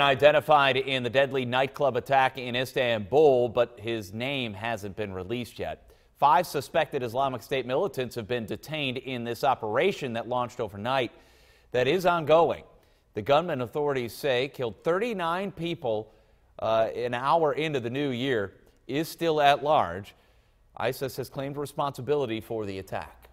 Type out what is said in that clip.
Identified in the deadly nightclub attack in Istanbul, but his name hasn't been released yet. Five suspected Islamic State militants have been detained in this operation that launched overnight that is ongoing. The gunman authorities say killed 39 people uh, an hour into the new year, is still at large. ISIS has claimed responsibility for the attack.